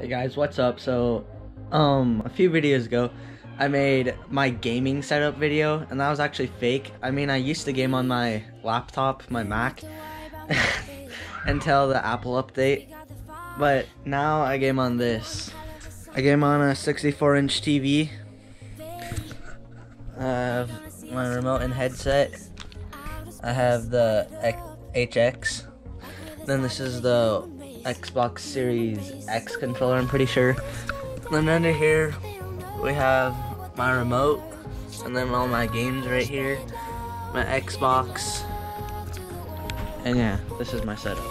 Hey guys, what's up? So, um, a few videos ago, I made my gaming setup video, and that was actually fake. I mean, I used to game on my laptop, my Mac, until the Apple update, but now I game on this. I game on a 64-inch TV. I have my remote and headset. I have the HX. Then this is the Xbox Series X controller, I'm pretty sure. Then under here, we have my remote, and then all my games right here, my Xbox, and yeah, this is my setup.